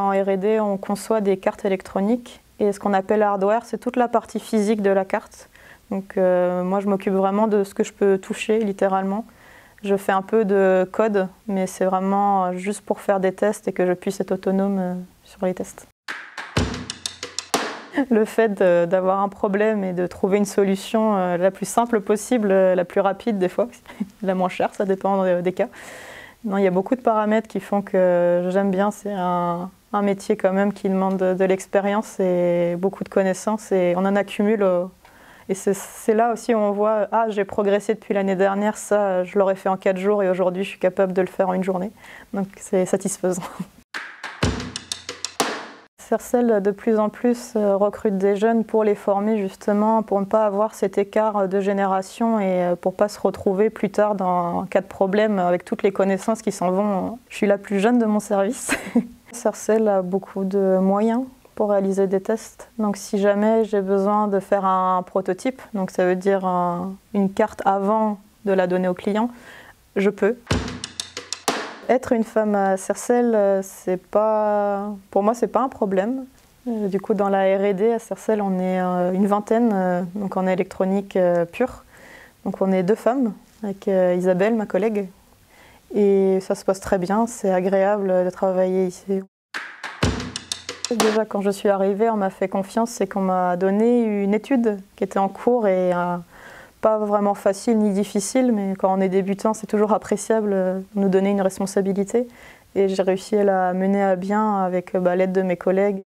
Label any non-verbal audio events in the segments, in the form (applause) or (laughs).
En R&D, on conçoit des cartes électroniques et ce qu'on appelle hardware, c'est toute la partie physique de la carte. Donc euh, moi, je m'occupe vraiment de ce que je peux toucher, littéralement. Je fais un peu de code, mais c'est vraiment juste pour faire des tests et que je puisse être autonome euh, sur les tests. (laughs) Le fait d'avoir un problème et de trouver une solution euh, la plus simple possible, la plus rapide des fois, (laughs) la moins chère, ça dépend des cas. Non, il y a beaucoup de paramètres qui font que j'aime bien. C'est un, métier quand même qui demande de, l'expérience et beaucoup de connaissances et on en accumule. Et c'est là aussi où on voit, ah j'ai progressé depuis l'année dernière, ça je l'aurais fait en quatre jours et aujourd'hui je suis capable de le faire en une journée. Donc c'est satisfaisant. (laughs) Cercel de plus en plus euh, recrute des jeunes pour les former justement, pour ne pas avoir cet écart de génération et euh, pour ne pas se retrouver plus tard dans un cas de problème avec toutes les connaissances qui s'en vont. Je suis la plus jeune de mon service. (laughs) Cercel a beaucoup de moyens pour réaliser des tests. Donc si jamais j'ai besoin de faire un prototype, donc ça veut dire une carte avant de la donner au client, je peux. Être une femme à euh, c'est pas, pour moi, c'est pas un problème. Euh, du coup, dans la R&D à Cercel, on est euh, une vingtaine, donc en électronique pure. Donc on est deux femmes avec Isabelle, ma collègue, et ça se passe très bien. C'est agréable de travailler ici. Déjà, quand je suis arrivée, on m'a fait confiance, c'est qu'on m'a donné une étude qui était en cours et pas vraiment facile ni difficile, mais quand on est débutant, c'est toujours appréciable de nous donner une responsabilité. Et j'ai réussi à la mener à bien avec bah, l'aide de mes collègues.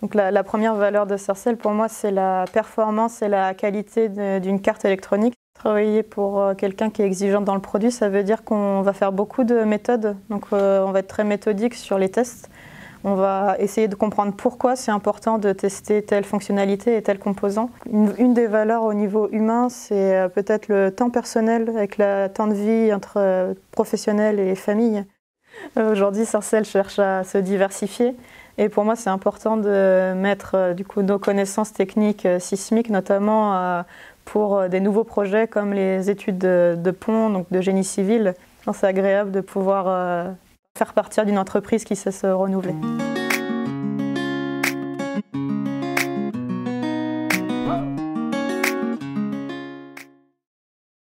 Donc la, première valeur de Cercel pour moi, c'est la performance et la qualité d'une carte électronique. Travailler pour euh, quelqu'un qui est exigeant dans le produit, ça veut dire qu'on va faire beaucoup de méthodes. Donc euh, on va être très méthodique sur les tests. On va essayer de comprendre pourquoi c'est important de tester telle fonctionnalité et tel composant. Une, des valeurs au niveau humain, c'est euh, peut-être le temps personnel avec le temps de vie entre professionnel et famille. Aujourd'hui, Sarcel cherche à se diversifier. Et pour moi, c'est important de mettre du coup, nos connaissances techniques sismiques, notamment pour des nouveaux projets comme les études de, de pont, donc de génie civil. C'est agréable de pouvoir faire partir d'une entreprise qui sait se renouveler.